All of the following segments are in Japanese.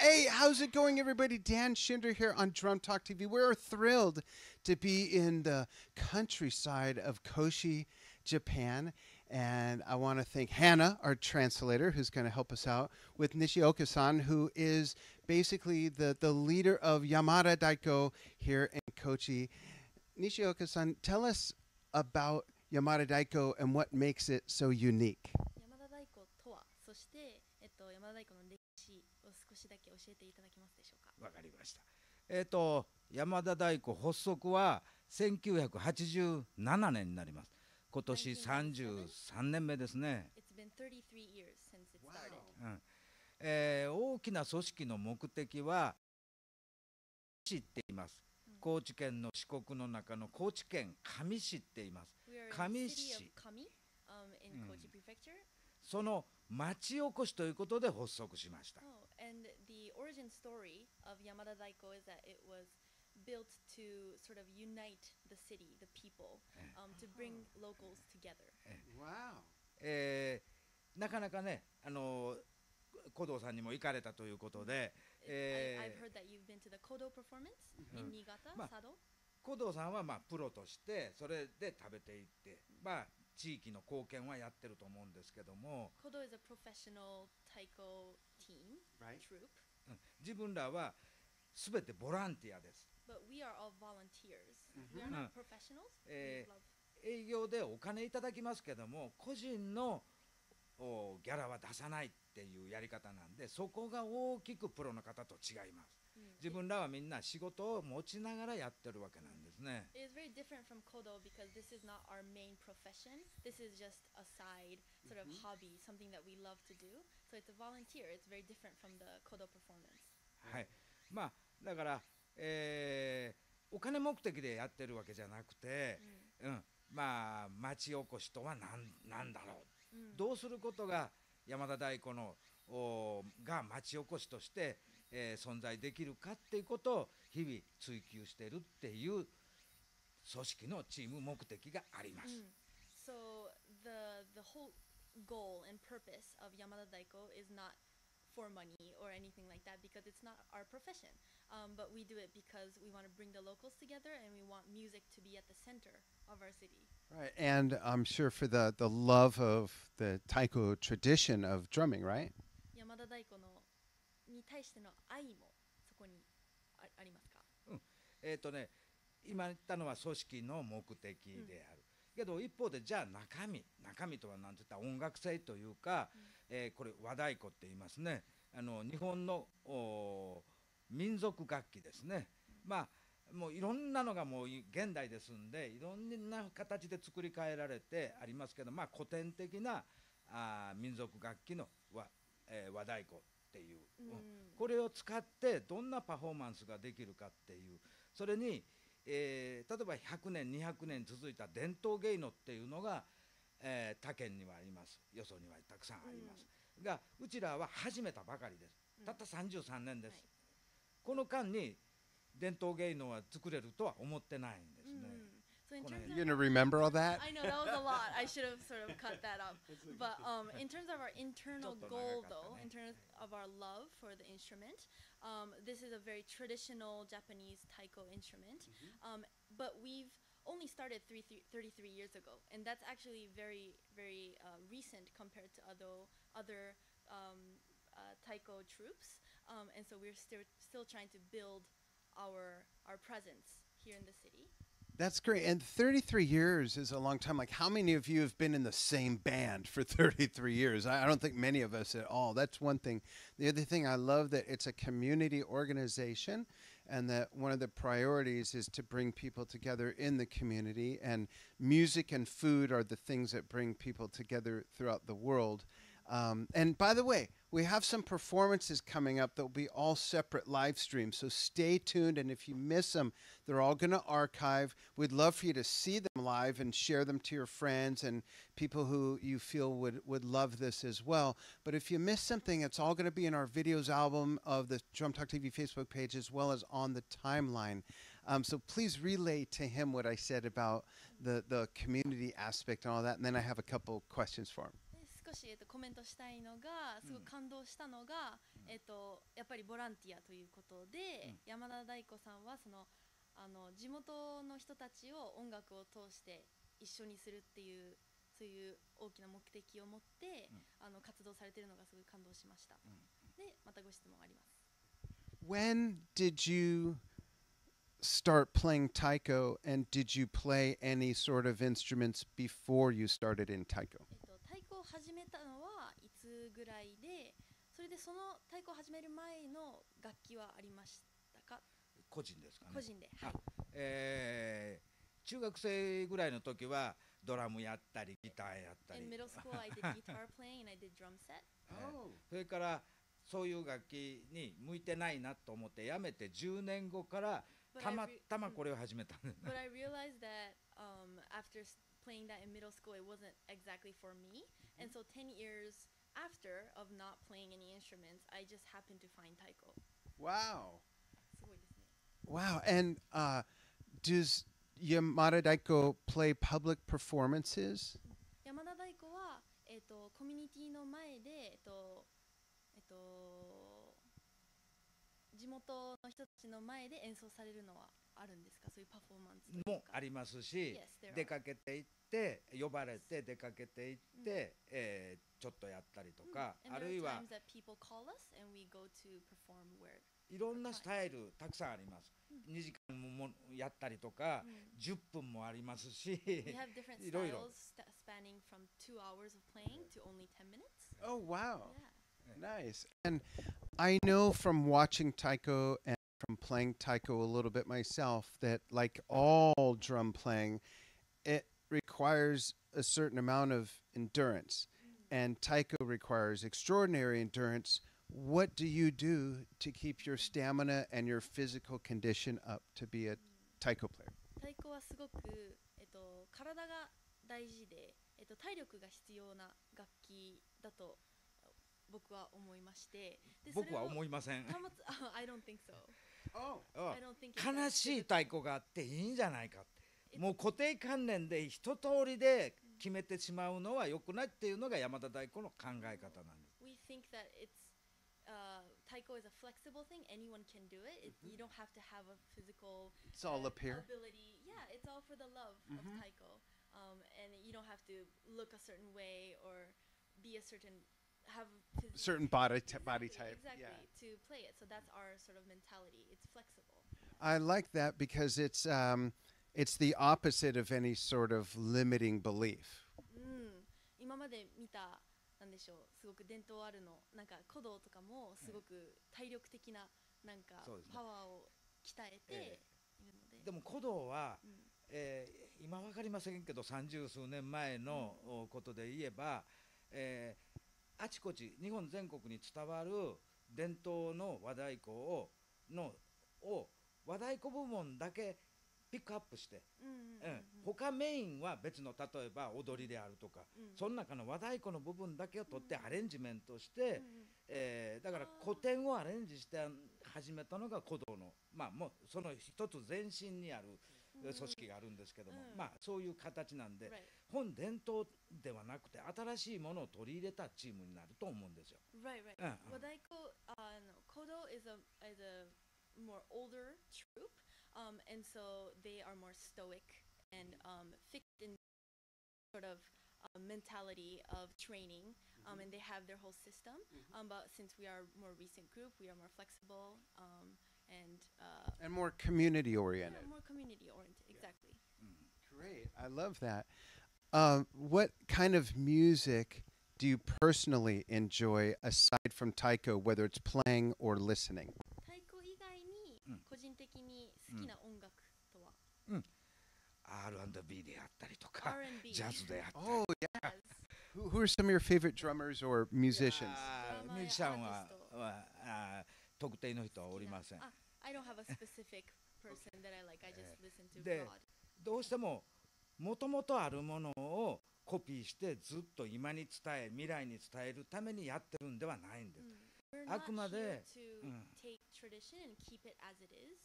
Hey, how's it going, everybody? Dan Schinder here on Drum Talk TV. We're thrilled to be in the countryside of Koshi, Japan. And I want to thank Hannah, our translator, who's going to help us out, with Nishioka san, who is basically the, the leader of Yamada Daiko here in Kochi. Nishioka san, tell us about Yamada Daiko and what makes it so unique. 山田太鼓とはそして、えっと、山田太鼓の歴史を 少しだけ教えていただけますでしょうか？わかりました。えっ、と山田大鼓発足は1987年になります。今年33年目ですね。It's been 33 years since it started、うんえー大きな組織の目的は市って言います。高知県の四国の中の高知県上市って言います。上市 um, その町おこしということで発足しました。Oh, built to sort of unite the city, the people, um, to bring locals together. Wow. えーなかなかね、あの古道さんにも行かれたということで、え I've heard that you've been to the Kodo performance in Niigata, まあ Sado. 古道さんはまあプロとしてそれで食べていって、まあ、地域の貢献はやってると思うんですけども、Kodo is a professional taiko team, Right. ん自分らは全てボランティアです。but we are all volunteers. We are not professionals. Eh, we love 営業でお金いただきますけども個人のおギャラは出さないっていうやり方なんでそこが大きくプロの方と違います。自分らはみんな仕事を持ちながらやってるわけなんですね。It is very different from Kodo because this is not our main profession. This is just a side sort of hobby, something that we love to do. So it's a volunteer. It's very different from the Kodo performance. はい、まあだから、えーお金目的でやってるわけじゃなくて、うんまあ町おこしとは何なんだろう、どうすることが山田大鼓のおが町おこしとして、えー存在できるかっていうことを日々追求してるっていう組織のチーム目的があります。So the the whole goal and purpose of Yamada Daiko is not for money or anything like that because it's not our profession. Um, but we do it because we want to bring the locals together and we want music to be at the center of our city. Right. And I'm sure for the, the love of the taiko tradition of drumming, right? 山田大鼓のに対しての愛もそこにあありますかえーとね、今言ったのは組織の目的である、けど一方でじゃあ中身中身とは何て言ったら音楽性というか、えーこれ和太鼓って言いますね。あの日本のお民族楽器ですね、まあもういろんなのがもうい現代ですんでいろんな形で作り変えられてありますけど、まあ、古典的なあー民族楽器の和,、えー和太鼓っていう、うん。これを使ってどんなパフォーマンスができるかっていう。それに、えー例えば100年200年続いた伝統芸能っていうのが、えー他県にはあります。よそにはたくさんあります、がうちらは始めたばかりです。たった33年です、はい。この間に伝統芸能は作れるとは思ってないんですね、So in terms You're gonna remember all that? I know that was a lot. I should have sort of cut that up. But um, in terms of our internal goal, though, in terms of our love for the instrument, um, this is a very traditional Japanese taiko instrument. Um, but we've only started three, 33 years ago, and that's actually very, very uh, recent compared to other other um, uh, taiko troops. Um, and so we're still still trying to build our our presence here in the city. That's great. And 33 years is a long time. Like, how many of you have been in the same band for 33 years? I, I don't think many of us at all. That's one thing. The other thing, I love that it's a community organization and that one of the priorities is to bring people together in the community. And music and food are the things that bring people together throughout the world. Um, and by the way, we have some performances coming up that will be all separate live streams. So stay tuned. And if you miss them, they're all going to archive. We'd love for you to see them live and share them to your friends and people who you feel would, would love this as well. But if you miss something, it's all going to be in our videos album of the Drum Talk TV Facebook page as well as on the timeline. Um, so please relay to him what I said about the, the community aspect and all that. And then I have a couple questions for him. 少し、えっと、コメントしたいのがすごく感動したのが、えっと、やっぱりボランティアということで、山田大子さんはそのあの地元の人たちを音楽を通して一緒にするっていうそういう大きな目的を持って、あの活動されているのがすごい感動しました、でまたご質問あります。When did you start playing taiko, and did you play any sort of instruments before you started in taiko? 始めたのはいつぐらいでそれでその太鼓を始める前の楽器はありましたか？個人ですかね。個人で、あはい、えー中学生ぐらいの時はドラムやったりギターやったり。In middle school I did guitar playing and I did drum set それからそういう楽器に向いてないなと思ってやめて10年後からたまたまこれを始めたんです But I realized that um, after playing that in middle school, it wasn't exactly for me. And so 10 years after of not playing any instruments, I just happened to find taiko. Wow. すごいですね。 Wow. And uh, does Yamada Daiko play public performances? 山田大子は、えっとコミュニティの前で、えっとえっと地元の人たちの前で演奏されるのは あるんですかそういうパフォーマンスもありますし Yes. 出かけていって呼ばれて出かけていって、えーちょっとやったりとか、And あ there るいはいろんなスタイルたくさんあります。2時間もやったりとか、10分もありますしいろいろ spanning from two hours of playing to only 10 minutes. Oh, wow. Yeah. Nice. And I know from watching taiko and from playing taiko a little bit myself that, like all drum playing, it requires a certain amount of endurance. And taiko requires extraordinary endurance. What do you do to keep your stamina and your physical condition up to be a taiko player? 太鼓はすごく、えっと、体が大事で、えっと、体力が必要な楽器だと僕は思いましてで僕はい思いません。保つあ I don't think so Oh. 悲しい太鼓があっていいんじゃないかって。もう固定観念で一通りで決めてしまうのは良くないっていうのが山田太鼓の考え方なんです。we think that it's uh, taiko is a flexible thing anyone can do it, it you don't have to have a physical It's all uh, up here. ability yeah it's all for the love of taiko um, and you don't have to look a certain way or be a certain have Certain body, t- body type. exactly Yeah. to play it so that's our sort of mentality it's flexible I like that because it's um, it's the opposite of any sort of limiting belief. うん今まで見たなんでしょうすごく伝統あるのなんか鼓動とかもすごく体力的ななんかパワーを鍛えてえいるので、でも鼓動は、うんえー今分かりませんけど三十数年前のおことで言えば、えーあちこち日本全国に伝わる伝統の和太鼓をのを和太鼓部門だけピックアップして、うんうん他メインは別の例えば踊りであるとか、うんその中の和太鼓の部分だけを取ってアレンジメントして、うんうんえーだから古典をアレンジして始めたのが鼓動のまあもうその一つ前身にあるうん組織があるんですけども、うんまあそういう形なんで.本伝統ではなくて新しいものを取り入れたチームになると思うんですよ。Right, right. うんうん Wadaiko, uh, no, Kodo is a is a more older troupe, um, and so they are more stoic and um, fixed in sort of uh, mentality of training, um, and they have their whole system. Um, but since we are more recent group, we are more flexible um, and uh, and more community oriented. Yeah, more community oriented, exactly. Yeah. Mm, great, I love that. Um, what kind of music do you personally enjoy aside from taiko, whether it's playing or listening? 個人的に好きな音楽とは、うん、R&B mm. mm. mm. であったりとか、ジャズであったり。Oh, yeah. Who, who are some of your favorite drummers or musicians? ミュージシャンははあ特定の人はおりません。あ I don't have a specific person that I like. I just listen to で broad. どうしてももともとあるものをコピーしてずっと今に伝え未来に伝えるためにやってるんではないんです。We're あ not くまで here to うん take tradition and keep it as it is.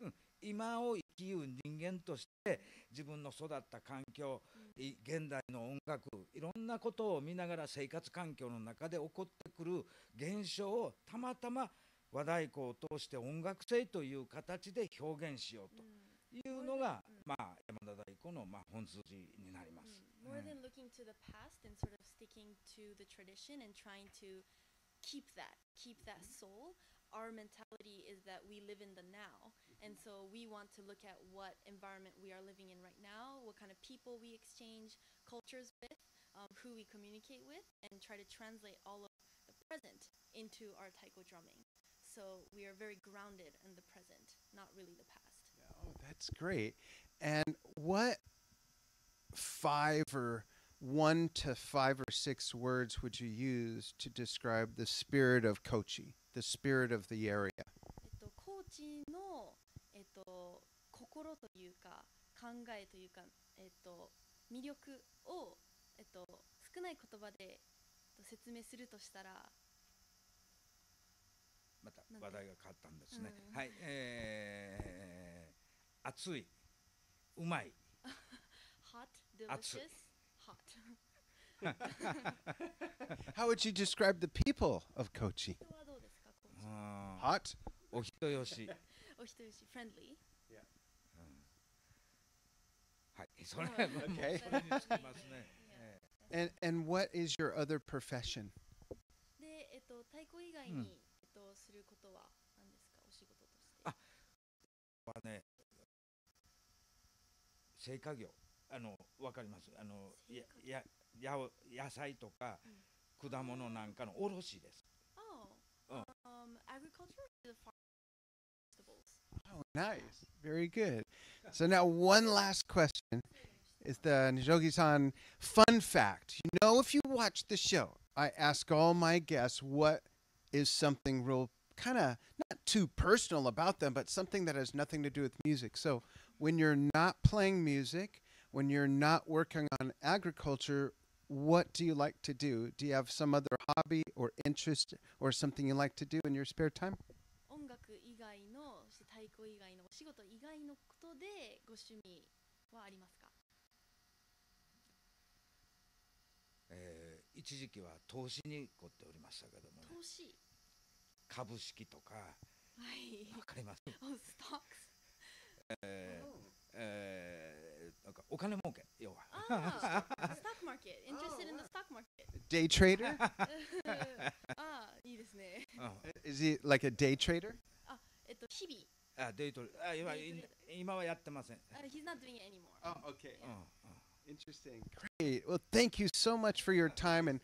うん、今を生きる人間として自分の育った環境、い現代の音楽いろんなことを見ながら生活環境の中で起こってくる現象をたまたま和太鼓を通して音楽性という形で表現しようというのが、まあ、山田太鼓のまあ本筋になります。Mm, More うん than looking to the past and sort of sticking to the tradition and trying to keep that, keep that soul. Our mentality is that we live in the now, and so we want to look at what environment we are living in right now, what kind of people we exchange cultures with, um, who we communicate with, and try to translate all of the present into our taiko drumming. So we are very grounded in the present, not really the past. Oh, that's great. And what five or one to five or six words would you use to describe the spirit of Kochi, the spirit of the area? えっと、コーチの、えっと、心というか考えというか、えっと、魅力を、えっと、少ない言葉で、えっと、説明するとしたら また話題が変わったんですね。うんはい、えー、熱い、うまい、hot, delicious, hot. How would you describe the people of Kochi? Hot? お人よし。お人よし friendly はい、それ、Okay. もうそれにつきますね。え And and what is your other profession? で、えっと、太鼓以外うんに、えっと、することは何ですかお仕事としてあーはね、製菓業、あの、わかります。あの、やや、やお、野菜とかうん、果物なんかの卸です。Oh, Oh. um, agriculture farm vegetables? Oh, nice. Very good. So now one last question is the Nijogi-san fun fact. You know, if you watch the show, I ask all my guests what is something real kind of not too personal about them, but something that has nothing to do with music. So when you're not playing music, when you're not working on agriculture, what do you like to do? Do you have some other hobby or interest or something you like to do in your spare time? 音楽以外のそして太鼓以外のお仕事以外のことでご趣味はありますかえー一時期は投資に凝っておりましたけどもね、投資 株式とか、はいわかります。 Oh, stocks えーえーなんかお金儲け、要は。ああ stock market interested in the stock market Day trader? ああいいですねうん Is he like a day trader? あえっと日々あデイトレあ今デイトレ今はやってません。あ he's not doing it anymore okay. うんうん Interesting. Great. Well, thank you so much for your time and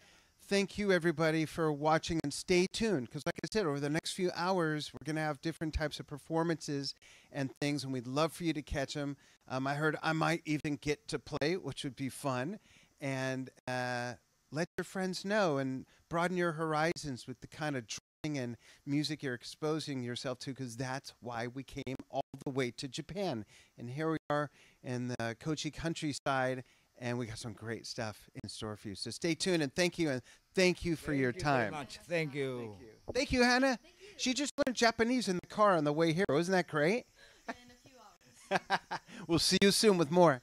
thank you everybody for watching and stay tuned because like I said over the next few hours we're going to have different types of performances and things and we'd love for you to catch them. Um, I heard I might even get to play which would be fun and uh, let your friends know and broaden your horizons with the kind of drumming and music you're exposing yourself to because that's why we came all the way to Japan. And here we are in the Kochi countryside, and we got some great stuff in store for you. So stay tuned and thank you, and thank you for your time. Thank you very time. much. Thank you. Thank you, Hannah. She just learned Japanese in the car on the way here. Wasn't that great? in a few hours we'll see you soon with more.